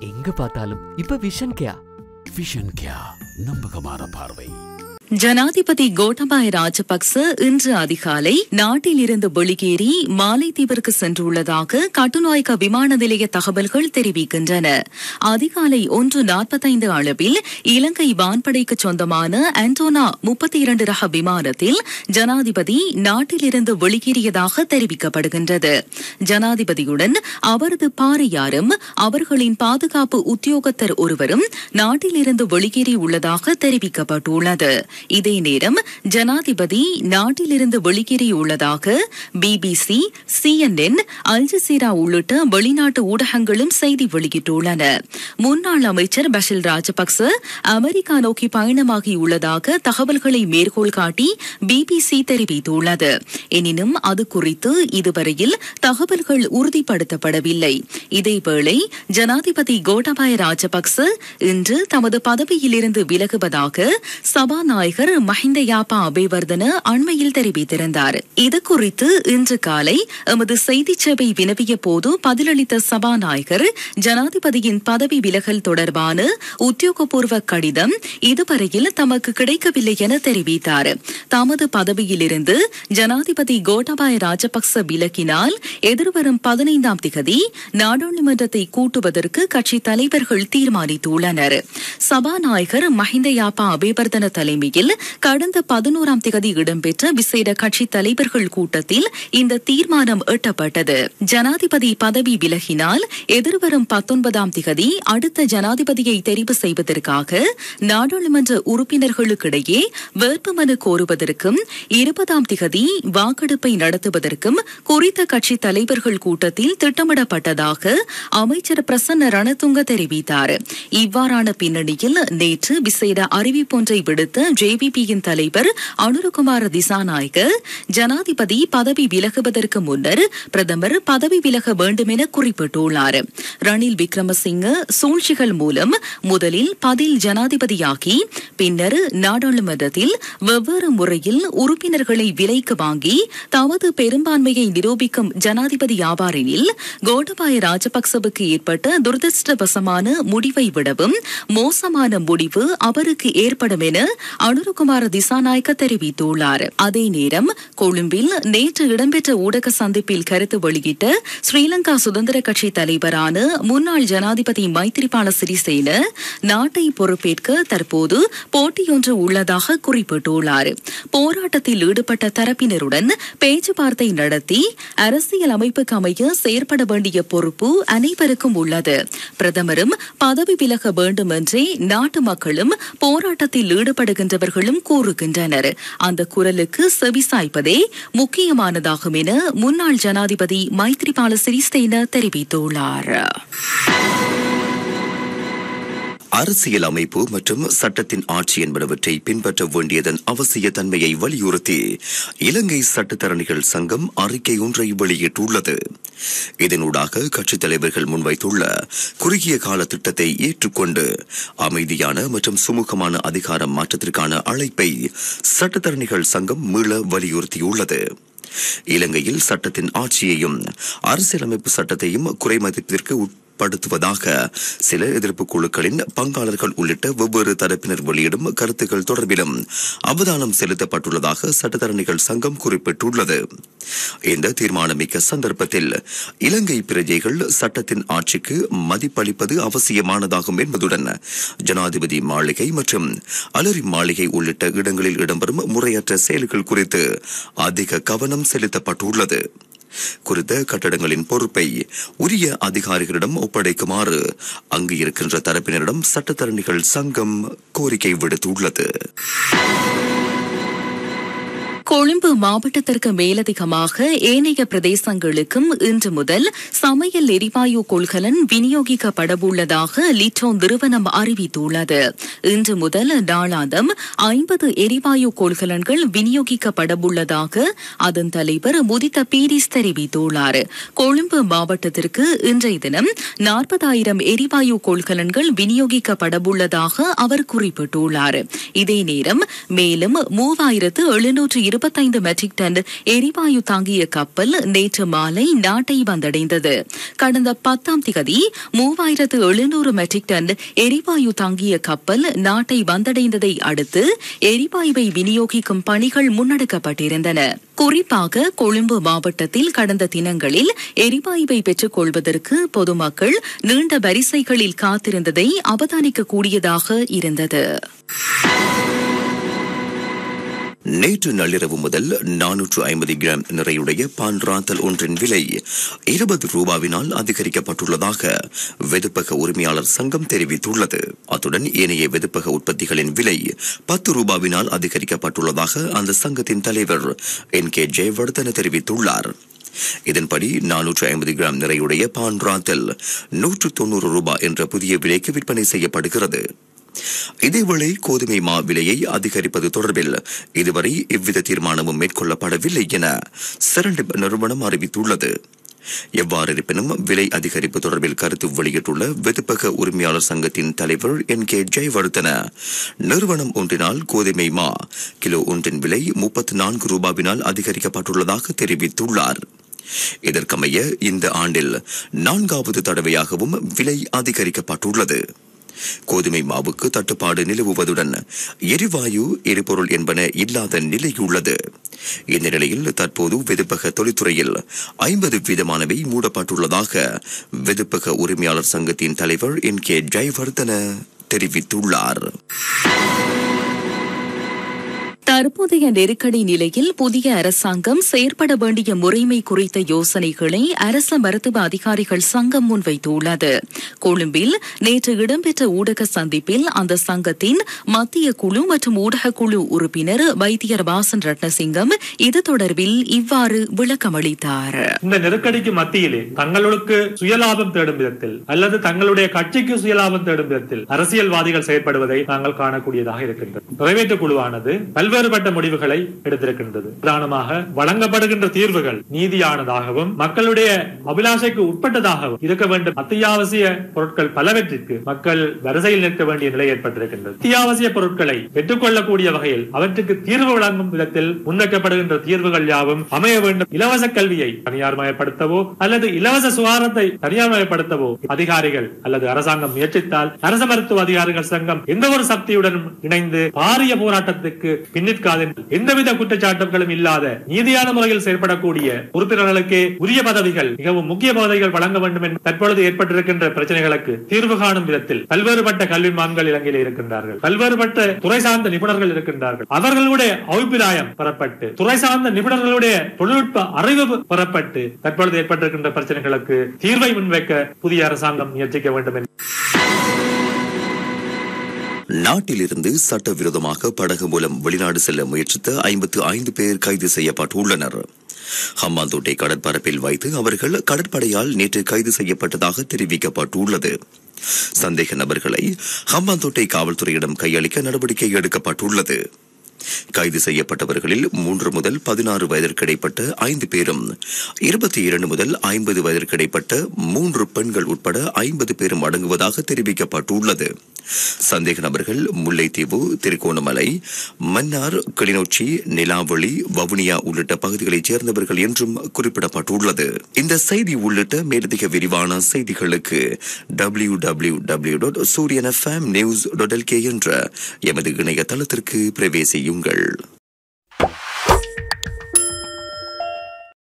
எங்க பார்த்தாலும் இப்ப விஷன் கேயா விஷன் கேயா நம்பகமான பார்வை. ஜனாதிபதி கோட்டபாய ராஜபக்ச இன்று அதிகாலை நாட்டில் இருந்து வெளியேறி மாலைத்தீவிற்கு சென்றுள்ளதாக கட்டுநாய்க விமான நிலைய தகவல்கள் தெரிவிக்கின்றன. அதிகாலை ஒன்று நாற்பத்தைந்து அளவில் இலங்கை வான்படைக்கு சொந்தமான ஆண்டோனா முப்பத்தி இரண்டு ரக விமானத்தில் ஜனாதிபதி நாட்டிலிருந்து வெளியேறியதாக தெரிவிக்கப்படுகின்றது. ஜனாதிபதியுடன் அவரது பாரியாரும் அவர்களின் பாதுகாப்பு உத்தியோகத்தர் ஒருவரும் நாட்டிலிருந்து வெளியேறியுள்ளதாக தெரிவிக்கப்பட்டுள்ளது. இதே நேரம் ஜனாதிபதி நாட்டிலிருந்து வெளியேறியுள்ளதாக பிபிசி சிஎன்என் அல்ஜசீரா உள்ளிட்ட வெளிநாட்டு ஊடகங்களும் செய்தி வெளியிட்டுள்ளன. முன்னாள் அமைச்சர் பஷில் ராஜபக்ச அமெரிக்கா நோக்கி பயணமாகியுள்ளதாக தகவல்களை மேற்கோள் காட்டி பிபிசி தெரிவித்துள்ளது. எனினும் அது குறித்து இதுவரையில் தகவல்கள் உறுதிப்படுத்தப்படவில்லை. இதேவேளை ஜனாதிபதி கோட்டபாய ராஜபக்ச இன்று தமது பதவியிலிருந்து விலகுவதாக சபாநாயகர் நாயகர் மஹிந்த யாப்பா அபிவர்தன அண்மையில் தெரிவித்திருந்தார். இது குறித்து இன்று காலை எமது செய்தி சேவை வினவிய போது பதிலளித்த சபாநாயகர் ஜனாதிபதியின் பதவி விலகல் தொடர்பான உத்தியோகபூர்வ கடிதம் இதுவரையில் தமக்கு கிடைக்கவில்லை என தெரிவித்தார். தமது பதவியிலிருந்து ஜனாதிபதி கோட்டபாய ராஜபக்ச விலகினால் எதிர்வரும் பதினைந்தாம் திகதி நாடாளுமன்றத்தை கூட்டுவதற்கு கட்சி தலைவர்கள் தீர்மானித்துள்ளனர். சபாநாயகர் மஹிந்த யாப்பா அபிவர்தன தலைமையில் கடந்த பதினோராம் தேதி இடம்பெற்ற விசேட கட்சி தலைவர்கள் கூட்டத்தில் இந்த தீர்மானம் எட்டப்பட்டது. ஜனாதிபதி பதவி விலகினால் எதிர்வரும் பத்தொன்பதாம் தேதி அடுத்த ஜனாதிபதியை தெரிவு செய்வதற்காக நாடாளுமன்ற உறுப்பினர்களுக்கிடையே வேட்புமனு கோருவதற்கும் இருபதாம் திகதி வாக்கெடுப்பை நடத்துவதற்கும் குறித்த கட்சி தலைவர்கள் கூட்டத்தில் திட்டமிடப்பட்டதாக அமைச்சர் பிரசன்ன ரணதுங்க தெரிவித்தார். இவ்வாறான பின்னணியில் நேற்று விசேட அறிவிப்பொன்றை விடுத்த ஜேவிபியின் தலைவர் அனுருகுமார் திசாநாயக ஜனாதிபதி பதவி விலகுவதற்கு முன்னர் பிரதமர் பதவி விலக வேண்டும் என குறிப்பிட்டுள்ளார். ரணில் விக்ரமசிங்க சூழ்ச்சிகள் மூலம் முதலில் பதில் ஜனாதிபதியாகி பின்னர் நாடாளுமன்றத்தில் வெவ்வேறு முறையில் உறுப்பினர்களை விலைக்கு வாங்கி தமது பெரும்பான்மையை நிரூபிக்கும் ஜனாதிபதி ஆவாரெனில் கோடபாய ராஜபக்சவுக்கு ஏற்பட்ட துரதிருஷ்டவசமான முடிவை விடவும் மோசமான முடிவு அவருக்கு ஏற்படும் என அனுரகுமார திசாநாயக்க தெரிவித்துள்ளார். அதே நேரம் கொழும்பில் நேற்று இடம்பெற்ற ஊடக சந்திப்பில் கருத்து வெளியிட்ட ஸ்ரீலங்கா சுதந்திர கட்சி தலைவரான முன்னாள் ஜனாதிபதி மைத்திரிபால சிறிசேன நாட்டை பொறுப்பேற்க தற்போது போட்டியொன்று உள்ளதாக குறிப்பிட்டுள்ளார். போராட்டத்தில் ஈடுபட்ட தரப்பினருடன் பேச்சுவார்த்தை நடத்தி அரசியல் அமைப்புக்கு அமைய செயற்பட வேண்டிய பொறுப்பு அனைவருக்கும் உள்ளது. பிரதமரும் பதவி விலக வேண்டும் என்றே நாட்டு மக்களும் போராட்டத்தில் ஈடுபடுகின்றவர்களும் கூறுகின்றனர். அந்த குரலுக்கு செவிசாய்ப்பதே முக்கியமானதாகும் என முன்னாள் ஜனாதிபதி மைத்ரிபால சிறிசேன தெரிவித்துள்ளார். அரசியல் அமைப்பு மற்றும் சட்டத்தின் ஆட்சி என்பனவற்றை பின்பற்ற வேண்டியதன் அவசிய தன்மையை வலியுறுத்தி இலங்கை சட்டத்தரணிகள் சங்கம் அறிக்கை ஒன்றை வெளியிட்டுள்ளது. இதனூடாக கட்சித் தலைவர்கள் முன்வைத்துள்ள குறுகிய கால திட்டத்தை ஏற்றுக்கொண்டு அமைதியான மற்றும் சுமூகமான அதிகார மாற்றத்திற்கான அழைப்பை சட்டத்தரணிகள் சங்கம் மீள வலியுறுத்தியுள்ளது. இலங்கையில் சட்டத்தின் ஆட்சியையும் அரசியலமைப்பு சட்டத்தையும் குறைமதிப்பிற்கு படுத்துவதாக சில எதிர்ப்பு குழுக்களின் பங்காளர்கள் உள்ளிட்ட வெவ்வேறு தரப்பினர் வெளியிடும் கருத்துக்கள் தொடர்பிலும் அவதானம் செலுத்தப்பட்டுள்ளதாக சட்டத்தரணிகள் சங்கம் குறிப்பிட்டுள்ளது. இந்த தீர்மானமிக்க சந்தர்ப்பத்தில் இலங்கை பிரஜைகள் சட்டத்தின் ஆட்சிக்கு மதிப்பளிப்பது அவசியமானதாகும் என்பதுடன் ஜனாதிபதி மாளிகை மற்றும் அலரி மாளிகை உள்ளிட்ட இடங்களில் இடம்பெறும் முறையற்ற செயல்கள் குறித்து அதிக கவனம் செலுத்தப்பட்டுள்ளது. குறித்த கட்டடங்களின் பொறுப்பை உரிய அதிகாரிகளிடம் ஒப்படைக்குமாறு அங்கு இருக்கின்ற தரப்பினரிடம் சட்டத்தரணிகள் சங்கம் கோரிக்கை விடுத்துள்ளது. கொழும்பு மாவட்டத்திற்கு மேலதிகமாக ஏனைய பிரதேசங்களுக்கும் இன்று முதல் சமையல் எரிவாயு கொள்கலன் விநியோகிக்கப்படவுள்ளதாக லிட்டோ நிறுவனம் அறிவித்துள்ளது. இன்று முதல் நாளாந்தம் ஐம்பது எரிவாயு கொள்கலன்கள் விநியோகிக்கப்படவுள்ளதாக அதன் தலைவர் முதித்த பீரிஸ் தெரிவித்துள்ளார். கொழும்பு மாவட்டத்திற்கு இன்றைய தினம் நாற்பதாயிரம் எரிவாயு கொள்கலன்கள் விநியோகிக்கப்படவுள்ளதாக அவர் குறிப்பிட்டுள்ளார். இதே நேரம் மேலும் மூவாயிரத்து எழுநூற்று இருபத்தைந்து மெட்ரிக் டன் எரிவாயு தாங்கிய கப்பல் நேற்று மாலை நாட்டை வந்தடைந்தது. கடந்த பத்தாம் திகதி மூவாயிரத்து எழுநூறு மெட்ரிக் டன் எரிவாயு தாங்கிய கப்பல் நாட்டை வந்தடைந்ததை அடுத்து எரிவாயுவை விநியோகிக்கும் பணிகள் முன்னெடுக்கப்பட்டிருந்தன. குறிப்பாக கொழும்பு மாவட்டத்தில் கடந்த தினங்களில் எரிவாயுவை பெற்றுக் கொள்வதற்கு பொதுமக்கள் நீண்ட வரிசைகளில் காத்திருந்ததை அவதானிக்க கூடியதாக இருந்தது. நேற்று நள்ளிரவு முதல் நானூற்று ஐம்பது கிராம் நிறையுடைய பான் ராத்தல் ஒன்றின் விலை இருபது ரூபாவினால் அதிகரிக்கப்பட்டுள்ளதாக வெதுப்பக உரிமையாளர் சங்கம் தெரிவித்துள்ளது. அத்துடன் ஏனைய வெதுப்பக உற்பத்திகளின் விலை பத்து ரூபாவினால் அதிகரிக்கப்பட்டுள்ளதாக அந்த சங்கத்தின் தலைவர் என் கே ஜெயவர்தன தெரிவித்துள்ளார். இதன்படி நானூற்று ஐம்பது கிராம் நிறையுடைய பான் ராத்தல் நூற்று தொண்ணூறு ரூபாய் என்ற புதிய விலைக்கு விற்பனை செய்யப்படுகிறது. இதேவேளை கோதுமை மா விலையை அதிகரிப்பது தொடர்பில் இதுவரை எவ்வித தீர்மானமும் மேற்கொள்ளப்படவில்லை என செரண்டிப் நிறுவனம் அறிவித்துள்ளது. எவ்வாறு இருப்பினும் விலை அதிகரிப்பு தொடர்பில் கருத்து வெளியிட்டுள்ள வெதுப்பக உரிமையாளர் சங்கத்தின் தலைவர் என். கே. ஜெயவர்தன நிறுவனம் ஒன்றினால் கோதுமை மா கிலோ ஒன்றின் விலை முப்பத்தி நான்கு ரூபாவினால் அதிகரிக்கப்பட்டுள்ளதாக தெரிவித்துள்ளார். இதற்கமைய இந்த ஆண்டில் நான்காவது தடவையாகவும் விலை அதிகரிக்கப்பட்டுள்ளது. கோதுமை மாவுக்கு தட்டுப்பாடு நிலவுவதுடன் எரிவாயு எரிபொருள் என்பன இல்லாத நிலையுள்ளது. இந்த நிலையில் தற்போது வெதுப்பக தொழில்துறையில் ஐம்பது வீதமானவை மூடப்பட்டுள்ளதாக வெதுப்பக உரிமையாளர் சங்கத்தின் தலைவர் என் கே ஜெயவர்தன தெரிவித்துள்ளார். தற்போதைய நெருக்கடி நிலையில் புதிய அரசாங்கம் செயற்பட வேண்டிய முறைமை குறித்த யோசனைகளை அரச மருத்துவ அதிகாரிகள் சங்கம் முன்வைத்துள்ளது. கொழும்பில் நேற்று இடம்பெற்ற ஊடக சந்திப்பில் அந்த சங்கத்தின் மத்திய குழு மற்றும் ஊடக குழு உறுப்பினர் வைத்தியர் வாசன் ரத்னசிங்கம் இது தொடர்பில் இவ்வாறு விளக்கம் அளித்தார் இந்த நெருக்கடிக்கு மத்தியிலே தங்களுக்கு சுயலாபம் தேடும் விதத்தில் அல்லது தங்களுடைய கட்சிக்கு சுயலாபம் தேடும் விதத்தில் அரசியல்வாதிகள் செயற்படுவதை நாங்கள் காணக்கூடியதாக இருக்கின்றது. நிறைவேற்று குழுவானது பல்வேறு வேறுபட்ட முடிவுகளை எடுத்திருக்கின்றது. பிரதானமாக வழங்கப்படுகின்ற தீர்வுகள் நீதியானதாகவும் மக்களுடைய அபிலாஷைக்கு உட்பட்டதாகவும் இருக்க வேண்டும். அத்தியாவசிய பொருட்கள் பலவற்றிற்கு மக்கள் வரிசையில் நிற்க வேண்டிய நிலை ஏற்பட்டிருக்கின்றது. அத்தியாவசிய பொருட்களை பெற்றுக்கொள்ளக்கூடிய வகையில் அவற்றுக்கு தீர்வு வழங்கும் விதத்தில் முன்வைக்கப்படுகின்ற தீர்வுகள் யாவும் அமைய வேண்டும். இலவச கல்வியை தனியார் மயப்படுத்தவோ அல்லது இலவச சுகாதாரத்தை தனியார் மயப்படுத்தவோ அதிகாரிகள் அல்லது அரசாங்கம் முயற்சித்தால் அரச மருத்துவ அதிகாரிகள் சங்கம் எந்த ஒரு சக்தியுடனும் இணைந்து பாரிய போராட்டத்துக்கு பின் பின்னிற்காது எந்தவித குற்றச்சாட்டுகளும் இல்லாத நீதியான முறையில் செயல்படக்கூடிய உறுப்பினர்களுக்கு உரிய பதவிகள் மிகவும் முக்கிய பதவிகள் வழங்க வேண்டும் என்று தற்பொழுது ஏற்பட்டிருக்கின்ற பிரச்சனைகளுக்கு தீர்வு காணும் விதத்தில் பல்வேறுபட்ட கல்விமான்கள் இலங்கையில் இருக்கின்றார்கள். பல்வேறுபட்ட துறை சார்ந்த நிபுணர்கள் இருக்கின்றார்கள். அவர்களுடைய அபிப்பிராயம் பெறப்பட்டு துறை சார்ந்த நிபுணர்களுடைய தொழில்நுட்ப அறிவு பெறப்பட்டு தற்பொழுது ஏற்பட்டிருக்கின்ற பிரச்சனைகளுக்கு தீர்வை முன்வைக்க புதிய அரசாங்கம் முயற்சிக்க வேண்டும் என்று நாட்டிலிருந்து சட்டவிரோதமாக படகு மூலம் வெளிநாடு செல்ல முயற்சித்த ஐம்பத்து ஐந்து பேர் கைது செய்யப்பட்டுள்ளனர். ஹம்மாந்தோட்டை கடற்பரப்பில் வைத்து அவர்கள் கடற்படையால் நேற்று கைது செய்யப்பட்டதாக தெரிவிக்கப்பட்டுள்ளது. சந்தேக நபர்களை ஹம்மாந்தோட்டை காவல்துறையிடம் கையளிக்க நடவடிக்கை எடுக்கப்பட்டுள்ளது. கைது செய்யப்பட்டவர்களில் மூன்று முதல் பதினாறு வயதிற்கிடைப்பட்ட ஐந்து பேரும் இருபத்தி இரண்டு முதல் ஐம்பது வயதிற்கிடைப்பட்ட மூன்று பெண்கள் உட்பட ஐம்பது பேரும் அடங்குவதாக தெரிவிக்கப்பட்டுள்ளது. சந்தேக நபர்கள் முல்லைத்தீவு திருகோணமலை மன்னார் கிளிநொச்சி நிலாவளி வவுனியா உள்ளிட்ட பகுதிகளைச் சேர்ந்தவர்கள் என்றும் குறிப்பிடப்பட்டுள்ளது. இந்த செய்தி உள்ளிட்ட மேலதிக விரிவான செய்திகளுக்கு W W W dot Sooriyan FM news dot LK என்ற எமது இணையதளத்திற்கு பிரவேசியும் பிரவேசியுங்கள்